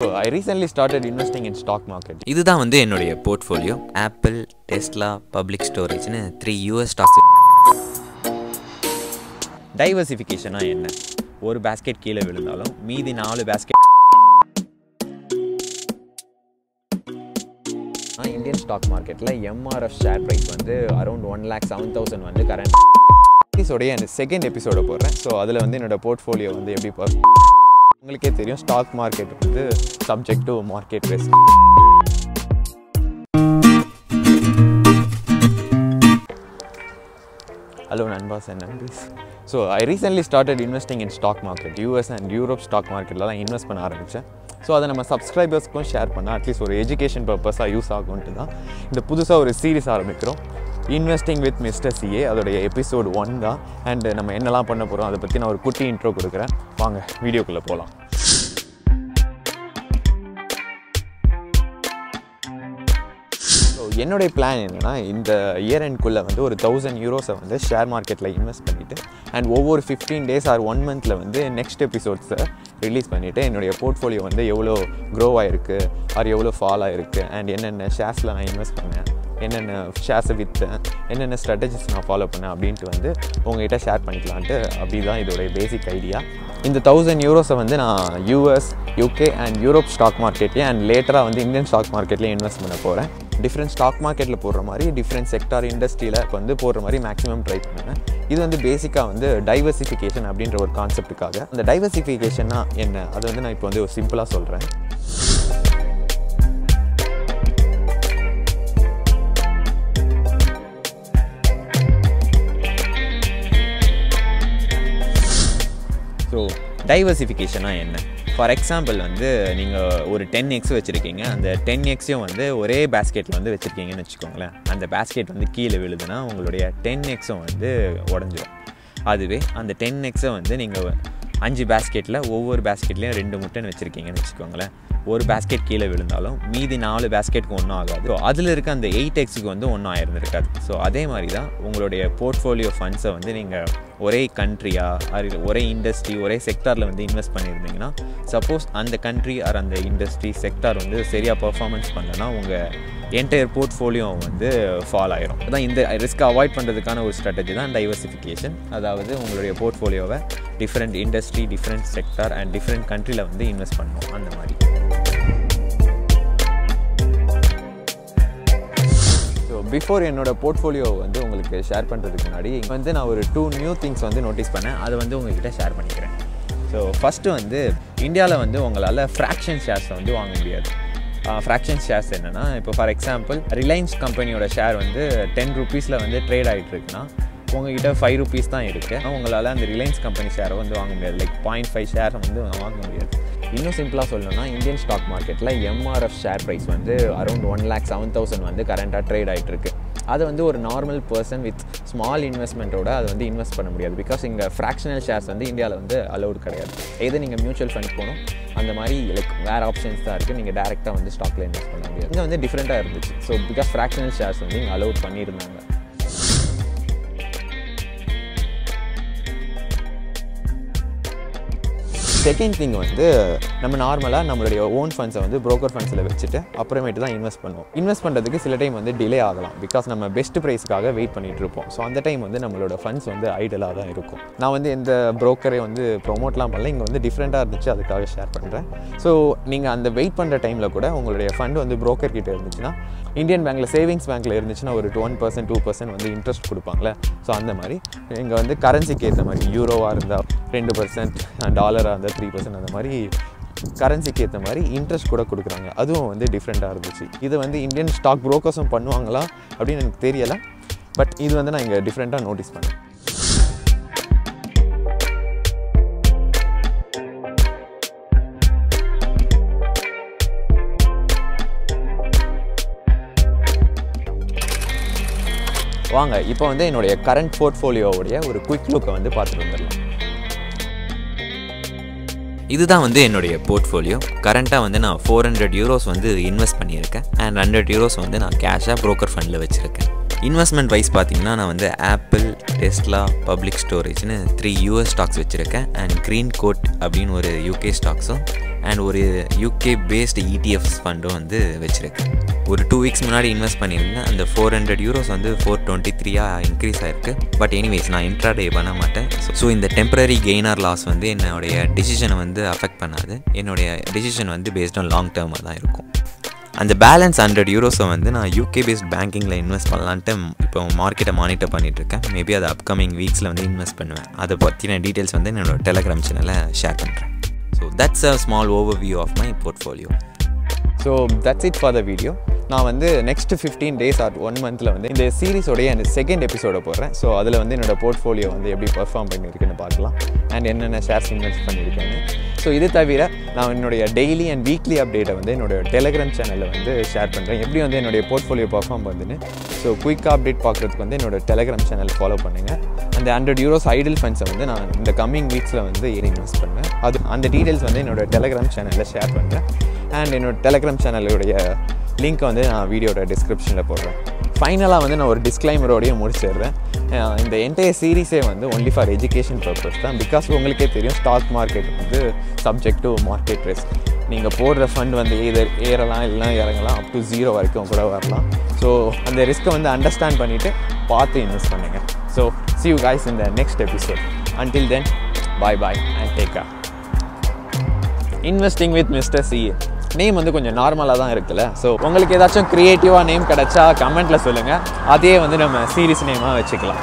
I recently started investing in stock market. இதுதான் வந்து என்னுடைய போர்ட்ஃபோலியோ. ஆப்பிள் டெஸ்லா பப்ளிக் ஸ்டோரேஜ்னு த்ரீ யூஎஸ் ஸ்டாக்ஸ் டைவர்சிஃபிகேஷனா என்ன? ஒரு பேஸ்கெட் கீழே விழுந்தாலும் மீதி நாலு பேஸ்கெட் இந்தியன் ஸ்டாக் மார்க்கெட்டில் எம்ஆர்எஃப் ஷேர் ப்ரைஸ் வந்து around one lakh seven thousand வந்து கரண்ட் எபிசோடைய செகண்ட் எபிசோட போடுறேன். ஸோ அதில் வந்து என்னோட போர்ட்ஃபோலியோ வந்து எப்படி உங்களுக்கே தெரியும் ஸ்டாக் மார்க்கெட் வந்து subject to market risk hello நண்பாஸ் and நண்பீஸ் so I recently started investing in stock market US and Europe stock மார்க்கெட்டில் தான் இன்வெஸ்ட் பண்ண ஆரம்பித்தேன் ஸோ அதை நம்ம சப்ஸ்கிரைபர்ஸ்க்கும் ஷேர் பண்ணால் அட்லீஸ்ட் ஒரு எஜுகேஷன் பர்பஸாக யூஸ் ஆகும்ட்டு தான் இந்த புதுசாக ஒரு சீரிஸ் ஆரம்பிக்கிறோம். இன்வெஸ்டிங் வித் மிஸ்டர் சிஏ அதோடைய எபிசோடு ஒன் தான். அண்டு நம்ம என்னெல்லாம் பண்ண போகிறோம் அதை பற்றி நான் ஒரு குட்டி இன்ட்ரோ கொடுக்குறேன். வாங்க வீடியோக்குள்ளே போகலாம் என்னுடைய பிளான் என்னென்னா இந்த இயர் எண்ட்குள்ளே வந்து ஒரு தௌசண்ட் யூரோஸை வந்து ஷேர் மார்க்கெட்டில் இன்வெஸ்ட் பண்ணிவிட்டு அண்ட் ஒவ்வொரு ஃபிஃப்டீன் டேஸ் ஆர் ஒன் மந்தில் வந்து நெக்ஸ்ட் எபிசோட்ஸை ரிலீஸ் பண்ணிவிட்டு என்னுடைய போர்ட்ஃபோலியோ வந்து எவ்வளோ க்ரோ ஆகிருக்கு ஆர் எவ்வளோ ஃபால் ஆகிருக்கு அண்ட் என்னென்ன ஷேர்ஸில் நான் இன்வெஸ்ட் பண்ணேன் என்னென்ன ஷேர்ஸை விற்றேன் என்னென்ன ஸ்ட்ராட்டஜிஸ் நான் ஃபாலோ பண்ணேன் அப்படின்ட்டு வந்து உங்ககிட்ட ஷேர் பண்ணிக்கலான்ட்டு அப்படி தான் இதோடைய பேசிக் ஐடியா இந்த தௌசண்ட் யூரோஸை வந்து நான் US UK and Europe stock மார்க்கெட்லேயும் and லேட்டராக வந்து இந்தியன் ஸ்டாக் மார்க்கெட்லேயும் இன்வெஸ்ட் பண்ண போகிறேன் டிஃப்ரெண்ட் ஸ்டாக் மார்க்கெட்டில் போடுற மாதிரி டிஃப்ரெண்ட் செக்டார் இண்டஸ்ட்ரியில் வந்து போடுற மாதிரி மேக்ஸிமம் ட்ரை பண்ணுவேன் இது வந்து பேசிக்காக வந்து டைவர்சிஃபிகேஷன் அப்படின்ற ஒரு கான்செப்ட்டுக்காக அந்த டைவர்சிஃபிகேஷன்னா என்ன? அது வந்து நான் இப்போ வந்து ஒரு சிம்பிளாக சொல்கிறேன் ஸோ டைவர்சிஃபிகேஷனாக என்ன? ஃபார் எக்ஸாம்பிள் வந்து நீங்கள் ஒரு டென் எக்ஸ் வச்சுருக்கீங்க. அந்த டென் எக்ஸையும் வந்து ஒரே பேஸ்கெட்டில் வந்து வச்சுருக்கீங்கன்னு வச்சுக்கோங்களேன். அந்த பேஸ்கெட் வந்து கீழே விழுதுன்னா உங்களுடைய டென் எக்ஸும் வந்து உடஞ்சிடும் அதுவே அந்த டென் எக்ஸை வந்து நீங்கள் அஞ்சு பேஸ்கெட்டில் ஒவ்வொரு பேஸ்கெட்லேயும் ரெண்டு முட்டைன்னு வச்சுருக்கீங்கன்னு வச்சுக்கோங்களேன். ஒரு பேஸ்கெட் கீழே விழுந்தாலும் மீதி நாலு பேஸ்கெட்க்கு ஒன்றும் ஆகாது. ஸோ அதில் இருக்க அந்த எயிட் எக்ஸுக்கு வந்து ஒன்றும் ஆயிருந்திருக்காது. ஸோ அதே மாதிரி தான் உங்களுடைய போர்ட்ஃபோலியோ ஃபண்ட்ஸை வந்து நீங்கள் ஒரே கண்ட்ரியாக அது ஒரே இண்டஸ்ட்ரி ஒரே செக்டாரில் வந்து இன்வெஸ்ட் பண்ணியிருந்தீங்கன்னா சப்போஸ் அந்த கண்ட்ரி ஆர் அந்த இண்டஸ்ட்ரி செக்டார் வந்து சரியாக பர்ஃபார்மன்ஸ் பண்ணலன்னா உங்கள் என்டையர் போர்ட்ஃபோலியோ வந்து ஃபால் ஆயிரும். அதான் இந்த ரிஸ்க்கை அவாய்ட் பண்ணுறதுக்கான ஒரு ஸ்ட்ராட்டஜி தான் டைவர்சிஃபிகேஷன் அதாவது உங்களுடைய போர்ட்ஃபோலியோவை different industry different sector and different கண்ட்ரியில் வந்து இன்வெஸ்ட் பண்ணணும் அந்த மாதிரி. ஸோ பிஃபோர் என்னோட போர்ட்ஃபோலியோ வந்து உங்களுக்கு ஷேர் பண்ணுறதுக்கு முன்னாடி வந்து நான் ஒரு டூ நியூ திங்ஸ் வந்து நோட்டீஸ் பண்ணேன். அதை வந்து உங்ககிட்ட ஷேர் பண்ணிக்கிறேன். ஸோ ஃபஸ்ட்டு வந்து இந்தியாவில் வந்து உங்களால் ஃப்ராக்ஷன் ஷேர்ஸை வந்து வாங்க முடியாது. ஃப்ராக்ஷன் ஷேர்ஸ் என்னென்னா இப்போ ஃபார் எக்ஸாம்பிள் ரிலையன்ஸ் கம்பெனியோட ஷேர் வந்து டென் ருபீஸில் வந்து ட்ரேட் ஆகிட்டு இருக்குன்னா உங்ககிட்ட ஃபைவ் ருபீஸ் தான் இருக்குது உங்களால் அந்த ரிலையன்ஸ் கம்பெனி ஷேரை வந்து வாங்க முடியாது. லைக் பாயிண்ட் ஃபைவ் ஷேரை வந்து வாங்க முடியாது. இன்னும் சிம்பிளாக சொல்லணும்னா இந்தியன் ஸ்டாக் மார்க்கெட்டில் எம்ஆர்எஃப் ஷேர் ப்ரைஸ் வந்து around one lakh seven thousand வந்து கரண்ட்டாக ட்ரேட் ஆகிட்டு இருக்குது அதை வந்து ஒரு நார்மல் பர்சன் வித் ஸ்மால் இன்வெஸ்ட்மெண்ட்டோட அதை வந்து இன்வெஸ்ட் பண்ண முடியாது. பிகாஸ் இங்கே ஃப்ராக்ஷனல் ஷேர்ஸ் வந்து இந்தியாவில் வந்து அலௌட் கிடையாது. எது நீங்கள் மியூச்சுவல் ஃபண்ட் போகணும் அந்த மாதிரி லைக் வேறு ஆப்ஷன்ஸ் தான் இருக்குது நீங்கள் டேரெக்டாக வந்து ஸ்டாக்கில் இன்வெஸ்ட் பண்ண முடியாது. இங்கே வந்து டிஃப்ரெண்ட்டாக இருந்துச்சு. ஸோ பிகாஸ் ஃப்ராக்ஷனல் ஷேர்ஸ் வந்து இங்கே அலௌட் பண்ணியிருந்தாங்க. செகண்ட் திங் வந்து நம்ம நார்மலாக நம்மளுடைய ஓன் ஃபண்ட்ஸை வந்து ப்ரோக்கர் ஃபண்ட்ஸில் வச்சுட்டு அப்புறமேட்டு தான் இன்வெஸ்ட் பண்ணுவோம். இன்வெஸ்ட் பண்ணுறதுக்கு சில டைம் வந்து டிலே ஆகலாம். பிகாஸ் நம்ம பெஸ்ட் ப்ரைஸ்க்காக வெயிட் பண்ணிகிட்டு இருப்போம். ஸோ அந்த டைம் வந்து நம்மளோட ஃபண்ட்ஸ் வந்து ஐடலாக தான் இருக்கும். நான் வந்து இந்த ப்ரோக்கரை வந்து ப்ரொமோட்லாம் பண்ணல. இங்கே வந்து டிஃப்ரெண்ட்டாக இருந்துச்சு. அதுக்காக ஷேர் பண்ணுறேன் ஸோ நீங்கள் அந்த வெயிட் பண்ணுற டைமில் கூட உங்களுடைய ஃபண்ட் வந்து ப்ரோக்கர் கிட்டே இருந்துச்சுன்னா இந்தியன் பேங்க்கில் சேவிங்ஸ் பேங்க்கில் இருந்துச்சுன்னா ஒரு ஒன் பர்சன்ட் டூ பர்சன்ட் வந்து இன்ட்ரெஸ்ட் கொடுப்பாங்களே ஸோ அந்த மாதிரி. இங்கே வந்து கரன்சிக்கு ஏற்ற மாதிரி யூரோவாக இருந்தால் ரெண்டு பர்சன்ட் டாலராக இருந்தால் த்ரீ பர்சன்ட் அந்த மாதிரி கரன்சிக்கு ஏற்ற மாதிரி இன்ட்ரெஸ்ட் கூட கொடுக்குறாங்க. அதுவும் வந்து டிஃப்ரெண்ட்டாக இருந்துச்சு. இது வந்து இந்தியன் ஸ்டாக் ப்ரோக்கர்ஸும் பண்ணுவாங்களா அப்படின்னு எனக்கு தெரியலை. பட் இது வந்து நான் இங்கே டிஃப்ரெண்ட்டாக நோட்டீஸ் பண்ணேன். வாங்க இப்போ வந்து என்னுடைய கரண்ட் போர்ட்ஃபோலியோவுடைய ஒரு குயிக் லுக்கை வந்து பார்த்துட்டு வந்துடலாம். இதுதான் வந்து என்னுடைய போர்ட்ஃபோலியோ கரண்ட்டாக வந்து நான் ஃபோர் ஹண்ட்ரட் யூரோஸ் வந்து இன்வெஸ்ட் பண்ணியிருக்கேன். அண்ட் ஹண்ட்ரட் யூரோஸ் வந்து நான் கேஷாக ப்ரோக்கர் ஃபண்டில் வச்சுருக்கேன். இன்வெஸ்ட்மெண்ட் வைஸ் பார்த்தீங்கன்னா நான் வந்து ஆப்பிள் டெஸ்லா பப்ளிக் ஸ்டோரேஜ்னு த்ரீ யூஎஸ் ஸ்டாக்ஸ் வச்சுருக்கேன். அண்ட் க்ரீன் கோட் அப்படின்னு ஒரு யூகே ஸ்டாக்ஸும் அண்ட் ஒரு யூகே பேஸ்டு இடிஎஃப்ஸ் ஃபண்டும் வந்து வச்சுருக்கேன். ஒரு டூ வீக்ஸ் முன்னாடி இன்வெஸ்ட் பண்ணியிருந்தேன். அந்த ஃபோர் ஹண்ட்ரட் யூரோஸ் வந்து ஃபோர் டுவெண்ட்டி த்ரீயாக இன்க்ரீஸ் ஆயிருக்கு. பட் எனிவேஸ் நான் இன்ட்ராடே பண்ண மாட்டேன். ஸோ இந்த டெம்பரரி கெய்னர் லாஸ் வந்து என்னுடைய டிசிஷனை வந்து அஃபெக்ட் பண்ணாது. என்னுடைய டிசிஷன் வந்து பேஸ்ட் ஆன் லாங் டேர்மாக தான் இருக்கும். அந்த பேலன்ஸ் ஹண்ட்ரட் யூரோஸை வந்து நான் யூகே பேஸ்ட் பேங்கிங்கில் இன்வெஸ்ட் பண்ணலான்ட்டு இப்போ மார்க்கெட்டை மானிட்டர் பண்ணிகிட்ருக்கேன் மேபி அது அப்கமிங் வீக்ஸில் வந்து இன்வெஸ்ட் பண்ணுவேன். அதை பற்றின டீட்டெயில்ஸ் வந்து என்னோட டெலகிராம் சேனலில் ஷேர் பண்ணுறேன் so that's a small overview of my portfolio so that's it for the video நான் வந்து next fifteen days or one மந்தில் வந்து இந்த சீரிஸோடைய அந்த செகண்ட் எபிசோட போடுறேன். ஸோ அதில் வந்து என்னோடய போர்ட்ஃபோலியோ வந்து எப்படி பர்ஃபார்ம் பண்ணியிருக்குன்னு பார்க்கலாம். அண்ட் என்னென்ன ஷேர்ஸ் இன்வெஸ்ட் பண்ணியிருக்கேன்னு. ஸோ இது தவிர நான் என்னுடைய டெய்லி அண்ட் வீக்லி அப்டேட்டை வந்து என்னோட டெலிகிராம் சேனலில் வந்து ஷேர் பண்ணுறேன் எப்படி வந்து என்னுடைய போர்ட்ஃபோலியோ பர்ஃபார்ம் பண்ணுதுன்னு. ஸோ குயிக்காக அப்டேட் பார்க்குறதுக்கு வந்து என்னோட டெலிகிராம் சேனல் ஃபாலோ பண்ணுங்கள் அந்த ஹண்ட்ரட் யூரோஸ் ஐடில் ஃபண்ட்ஸை வந்து நான் இந்த கம்மிங் வீக்ஸில் வந்து இன்வெஸ்ட் பண்ணுவேன். அது அந்த டீட்டெயில்ஸ் வந்து என்னோட டெலிகிராம் சேனலில் ஷேர் பண்ணுறேன் அண்ட் என்னோட டெலிகிராம் சேனலுடைய லிங்க் வந்து நான் வீடியோட டிஸ்கிரிப்ஷனில் போடுறேன். ஃபைனலாக வந்து நான் ஒரு டிஸ்க்ளைமரோடையும் முடிச்சிடுறேன். இந்த என்டையர் சீரீஸே வந்து ஒன்லி ஃபார் எஜுகேஷன் பர்பஸ் தான். பிகாஸ் உங்களுக்கே தெரியும் ஸ்டாக் மார்க்கெட் வந்து சப்ஜெக்ட் டு மார்க்கெட் ரிஸ்க் நீங்கள் போடுற ஃபண்ட் வந்து ஏதர் ஏறலாம் இல்லைனா இறங்கலாம் அப் டு ஜீரோ வரைக்கும் கூட வரலாம். ஸோ அந்த ரிஸ்க்கை வந்து அண்டர்ஸ்டாண்ட் பண்ணிவிட்டு பார்த்து இன்வெஸ்ட் பண்ணுங்கள் ஸோ சி யூ காய்ஸ் இந்த next episode until then bye bye and take take investing with mister C name வந்து கொஞ்சம் நார்மலாக தான் இருக்குல்ல. ஸோ உங்களுக்கு ஏதாச்சும் க்ரியேட்டிவாக நேம் கிடச்சா கமெண்ட்டில் சொல்லுங்கள் அதே வந்து நம்ம சீரியஸ் நேமாக வச்சுக்கலாம்.